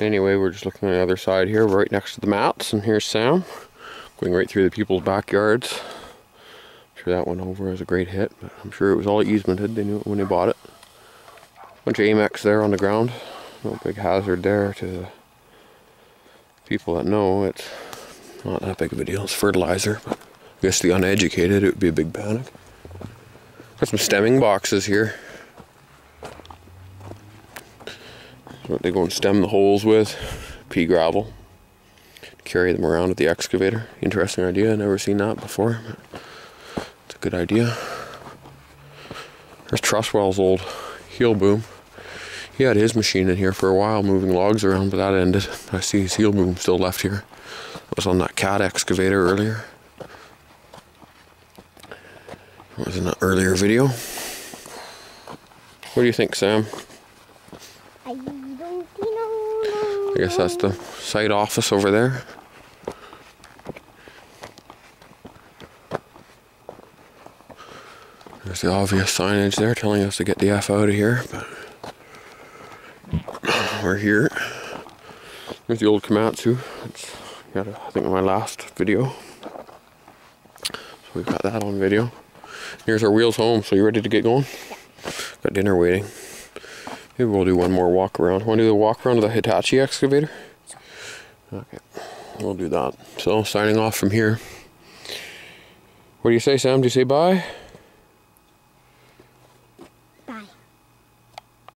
Anyway, we're just looking on the other side here, right next to the mats, and here's Sam, going right through the people's backyards. I'm sure that went over as a great hit, but I'm sure it was all easemented. They knew it when they bought it. Bunch of Amex there on the ground. No big hazard there to the people that know it's not that big of a deal. It's fertilizer, I guess the uneducated, it would be a big panic. Got some stemming boxes here. What they go and stem the holes with. Pea gravel. Carry them around with the excavator. Interesting idea. Never seen that before. It's a good idea. There's Trustwell's old heel boom. He had his machine in here for a while, moving logs around, but that ended. I see his heel boom still left here. It was on that cat excavator earlier. It was in an earlier video. What do you think, Sam? I guess that's the site office over there. There's the obvious signage there telling us to get the F out of here, but we're here. There's the old Komatsu. It's got, a, I think, my last video. So we've got that on video. Here's our wheels home. So you ready to get going? Got dinner waiting. Maybe we'll do one more walk around. Want to do the walk around of the Hitachi excavator? Okay, we'll do that. So signing off from here. What do you say, Sam? Do you say bye?